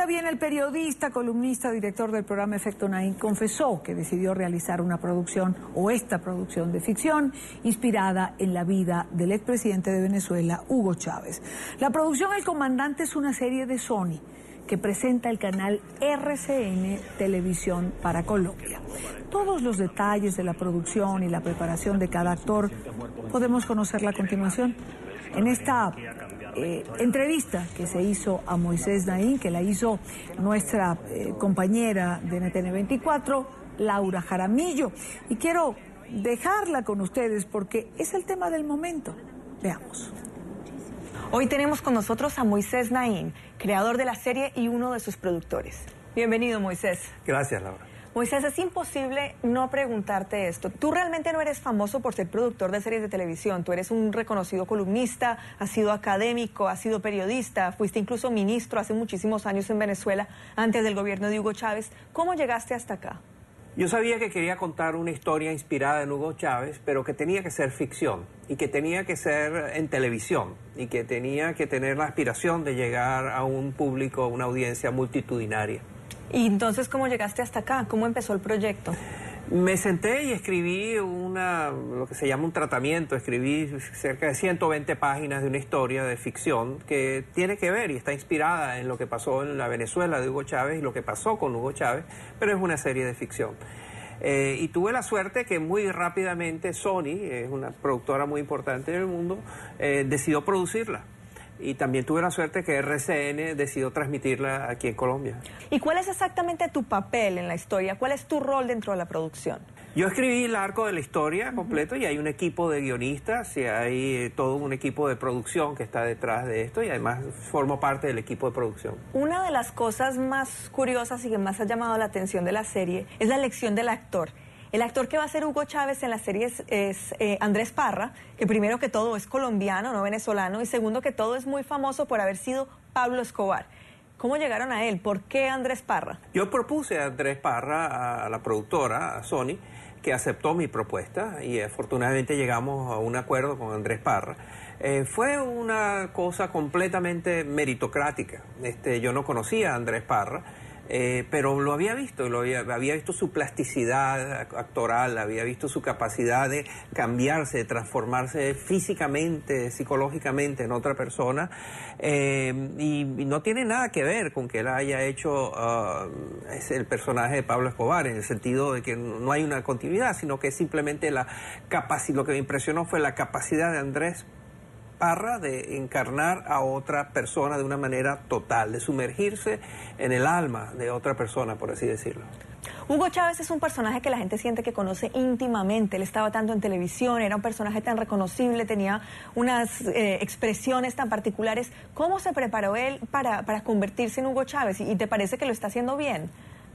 Ahora bien, el periodista, columnista, director del programa Efecto Nain confesó que decidió realizar una producción o esta producción de ficción inspirada en la vida del expresidente de Venezuela, Hugo Chávez. La producción El Comandante es una serie de Sony que presenta el canal RCN Televisión para Colombia. Todos los detalles de la producción y la preparación de cada actor podemos conocerla a continuación. En esta eh, entrevista que se hizo a Moisés Naín, que la hizo nuestra eh, compañera de NTN 24, Laura Jaramillo. Y quiero dejarla con ustedes porque es el tema del momento. Veamos. Hoy tenemos con nosotros a Moisés Naín, creador de la serie y uno de sus productores. Bienvenido, Moisés. Gracias, Laura. Moisés, es imposible no preguntarte esto. Tú realmente no eres famoso por ser productor de series de televisión. Tú eres un reconocido columnista, has sido académico, has sido periodista, fuiste incluso ministro hace muchísimos años en Venezuela, antes del gobierno de Hugo Chávez. ¿Cómo llegaste hasta acá? Yo sabía que quería contar una historia inspirada en Hugo Chávez, pero que tenía que ser ficción y que tenía que ser en televisión y que tenía que tener la aspiración de llegar a un público, a una audiencia multitudinaria. ¿Y entonces cómo llegaste hasta acá? ¿Cómo empezó el proyecto? Me senté y escribí una, lo que se llama un tratamiento, escribí cerca de 120 páginas de una historia de ficción que tiene que ver y está inspirada en lo que pasó en la Venezuela de Hugo Chávez y lo que pasó con Hugo Chávez, pero es una serie de ficción. Eh, y tuve la suerte que muy rápidamente Sony, es una productora muy importante en el mundo, eh, decidió producirla y también tuve la suerte que RCN decidió transmitirla aquí en Colombia. ¿Y cuál es exactamente tu papel en la historia? ¿Cuál es tu rol dentro de la producción? Yo escribí el arco de la historia completo y hay un equipo de guionistas y hay eh, todo un equipo de producción que está detrás de esto y además formo parte del equipo de producción. Una de las cosas más curiosas y que más ha llamado la atención de la serie es la elección del actor. El actor que va a ser Hugo Chávez en la serie es, eh, Andrés Parra, que primero que todo es colombiano, no venezolano, y segundo que todo es muy famoso por haber sido Pablo Escobar. ¿Cómo llegaron a él? ¿Por qué Andrés Parra? Yo propuse a Andrés Parra, a la productora, a Sony, que aceptó mi propuesta y afortunadamente llegamos a un acuerdo con Andrés Parra. Eh, fue una cosa completamente meritocrática. Este, yo no conocía a Andrés Parra eh, pero lo había visto, lo había, visto su plasticidad actoral, había visto su capacidad de cambiarse, de transformarse físicamente, psicológicamente en otra persona, eh, y, no tiene nada que ver con que él haya hecho uh, el personaje de Pablo Escobar, en el sentido de que no hay una continuidad, sino que simplemente la capacidad, lo que me impresionó fue la capacidad de Andrés Parra de encarnar a otra persona de una manera total, de sumergirse en el alma de otra persona, por así decirlo. Hugo Chávez es un personaje que la gente siente que conoce íntimamente. Él estaba tanto en televisión, era un personaje tan reconocible, tenía unas eh, expresiones tan particulares. ¿Cómo se preparó él para, para convertirse en Hugo Chávez? ¿Y te parece que lo está haciendo bien?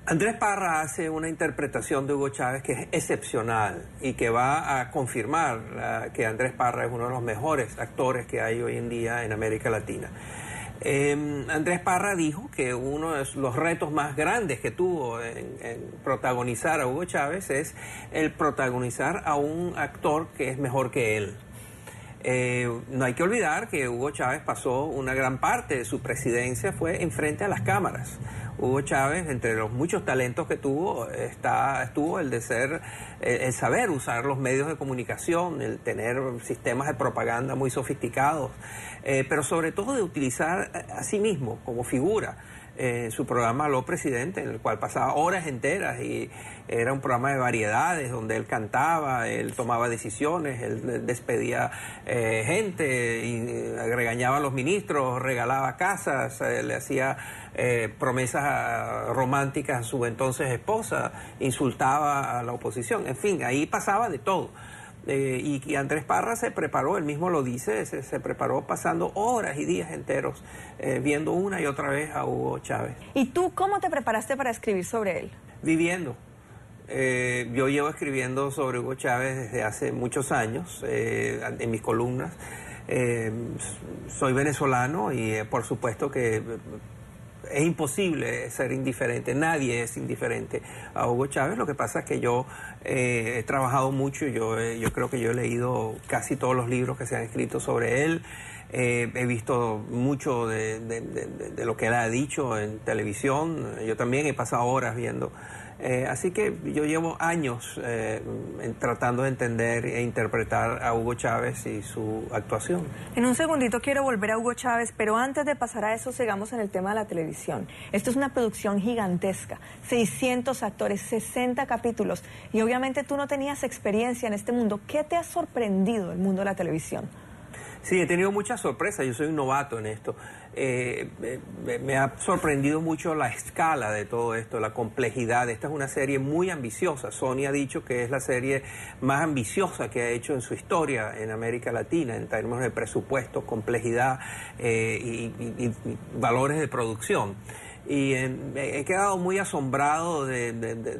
Andrés Parra hace una interpretación de Hugo Chávez que es excepcional y que va a confirmar que Andrés Parra es uno de los mejores actores que hay hoy en día en América Latina. Em, Andrés Parra dijo que uno de los retos más grandes que tuvo en, protagonizar a Hugo Chávez es el protagonizar a un actor que es mejor que él. Eh, no hay que olvidar que Hugo Chávez pasó una gran parte de su presidencia fue enfrente a las cámaras. Hugo Chávez, entre los muchos talentos que tuvo, está, estuvo el de ser, el, saber usar los medios de comunicación, el tener sistemas de propaganda muy sofisticados, eh, pero sobre todo de utilizar a sí mismo como figura en su programa Lo Presidente, en el cual pasaba horas enteras y era un programa de variedades donde él cantaba, él tomaba decisiones, él despedía eh, gente y regañaba a los ministros, regalaba casas, eh, le hacía eh, promesas románticas a su entonces esposa, insultaba a la oposición, en fin, ahí pasaba de todo. Eh, y, Andrés Parra se preparó, él mismo lo dice, se, preparó pasando horas y días enteros eh, viendo una y otra vez a Hugo Chávez. ¿Y tú cómo te preparaste para escribir sobre él? Viviendo. Eh, yo llevo escribiendo sobre Hugo Chávez desde hace muchos años en mis columnas. soy venezolano y por supuesto que es imposible ser indiferente, nadie es indiferente a Hugo Chávez. Lo que pasa es que yo eh, he trabajado mucho, yo, yo creo que yo he leído casi todos los libros que se han escrito sobre él. he visto mucho de, lo que él ha dicho en televisión. Yo también he pasado horas viendo eh, así que yo llevo años eh, tratando de entender e interpretar a Hugo Chávez y su actuación. En un segundito quiero volver a Hugo Chávez, pero antes de pasar a eso, sigamos en el tema de la televisión. Esto es una producción gigantesca, 600 actores, 60 capítulos, y obviamente tú no tenías experiencia en este mundo. ¿Qué te ha sorprendido el mundo de la televisión? Sí, he tenido muchas sorpresas, yo soy un novato en esto. Eh, me, ha sorprendido mucho la escala de todo esto, la complejidad. Esta es una serie muy ambiciosa. Sony ha dicho que es la serie más ambiciosa que ha hecho en su historia en América Latina, en términos de presupuesto, complejidad eh, y, valores de producción y he quedado muy asombrado de,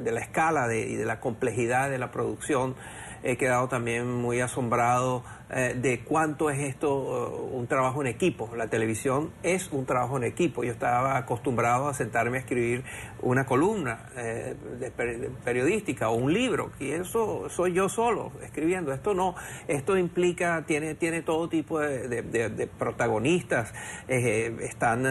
la escala y de la complejidad de la producción. He quedado también muy asombrado eh, de cuánto es esto uh, un trabajo en equipo. La televisión es un trabajo en equipo. Yo estaba acostumbrado a sentarme a escribir una columna eh, periodística o un libro, y eso soy yo solo escribiendo. Esto no, esto implica, tiene, tiene todo tipo de, protagonistas. Eh, están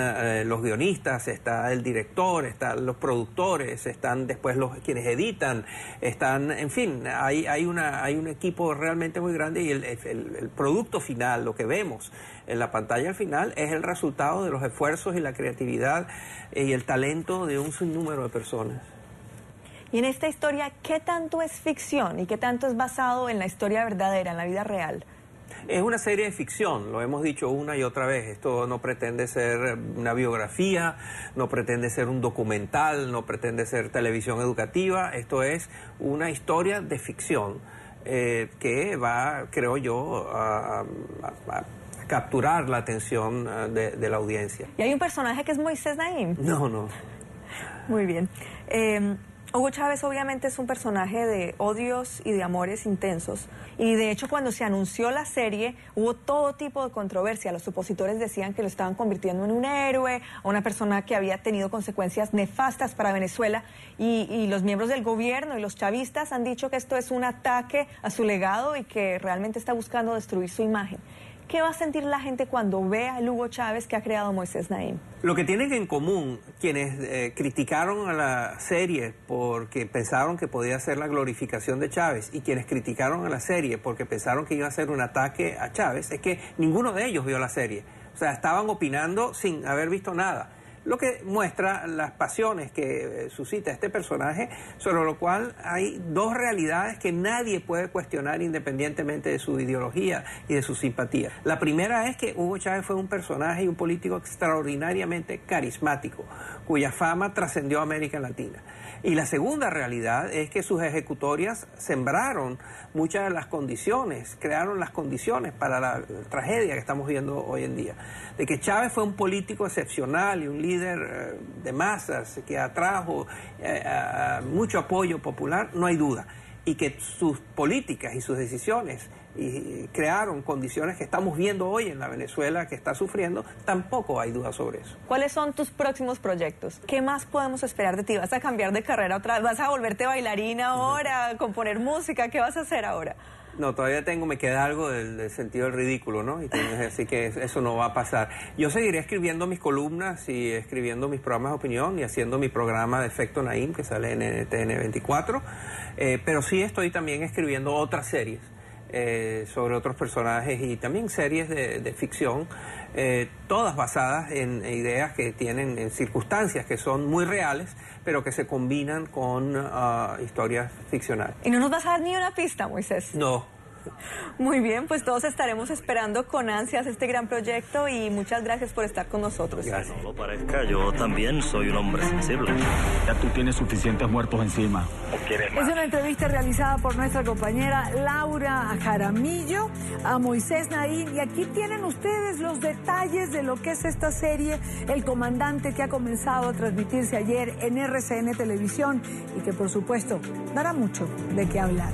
los guionistas, está el director, están los productores, están después los quienes editan, están, en fin, hay, hay, una, hay un equipo realmente muy grande y el, producto final, lo que vemos en la pantalla al final, es el resultado de los esfuerzos y la creatividad y el talento de un sinnúmero de personas. Y en esta historia, ¿qué tanto es ficción y qué tanto es basado en la historia verdadera, en la vida real? Es una serie de ficción, lo hemos dicho una y otra vez. Esto no pretende ser una biografía, no pretende ser un documental, no pretende ser televisión educativa. Esto es una historia de ficción eh, que va, creo yo, a, capturar la atención eh, de, la audiencia. ¿Y hay un personaje que es Moisés Naim? No, no. Muy bien. Eh, Hugo Chávez obviamente es un personaje de odios y de amores intensos. Y de hecho cuando se anunció la serie hubo todo tipo de controversia. Los opositores decían que lo estaban convirtiendo en un héroe, a una persona que había tenido consecuencias nefastas para Venezuela. Y, y los miembros del gobierno y los chavistas han dicho que esto es un ataque a su legado y que realmente está buscando destruir su imagen. ¿Qué va a sentir la gente cuando vea al Hugo Chávez que ha creado Moisés Naim? Lo que tienen en común quienes eh, criticaron a la serie porque pensaron que podía ser la glorificación de Chávez y quienes criticaron a la serie porque pensaron que iba a ser un ataque a Chávez es que ninguno de ellos vio la serie. O sea, estaban opinando sin haber visto nada lo que muestra las pasiones que eh, suscita este personaje, sobre lo cual hay dos realidades que nadie puede cuestionar independientemente de su ideología y de su simpatía. La primera es que Hugo Chávez fue un personaje y un político extraordinariamente carismático, cuya fama trascendió América Latina. Y la segunda realidad es que sus ejecutorias sembraron muchas de las condiciones, crearon las condiciones para la tragedia que estamos viendo hoy en día. De que Chávez fue un político excepcional y un líder eh, de masas que atrajo eh, mucho apoyo popular, no hay duda. Y que sus políticas y sus decisiones y crearon condiciones que estamos viendo hoy en la Venezuela que está sufriendo, tampoco hay duda sobre eso. ¿Cuáles son tus próximos proyectos? ¿Qué más podemos esperar de ti? ¿Vas a cambiar de carrera otra vez? ¿Vas a volverte bailarina ahora, componer música? ¿Qué vas a hacer ahora? No, todavía tengo, me queda algo del, sentido del ridículo, ¿no? Y así que eso no va a pasar. Yo seguiré escribiendo mis columnas y escribiendo mis programas de opinión y haciendo mi programa de Efecto Naim que sale en NTN 24, eh, pero sí estoy también escribiendo otras series eh, sobre otros personajes y también series de, ficción, eh, todas basadas en ideas que tienen en circunstancias que son muy reales, pero que se combinan con ah, historias ficcionales. ¿Y no nos vas a dar ni una pista, Moisés? No, muy bien, pues todos estaremos esperando con ansias este gran proyecto y muchas gracias por estar con nosotros. No lo parezca, yo también soy un hombre sensible. Ya tú tienes suficientes muertos encima. Es una entrevista realizada por nuestra compañera Laura Jaramillo a Moisés Naín y aquí tienen ustedes los detalles de lo que es esta serie, El Comandante que ha comenzado a transmitirse ayer en RCN Televisión y que por supuesto dará mucho de qué hablar.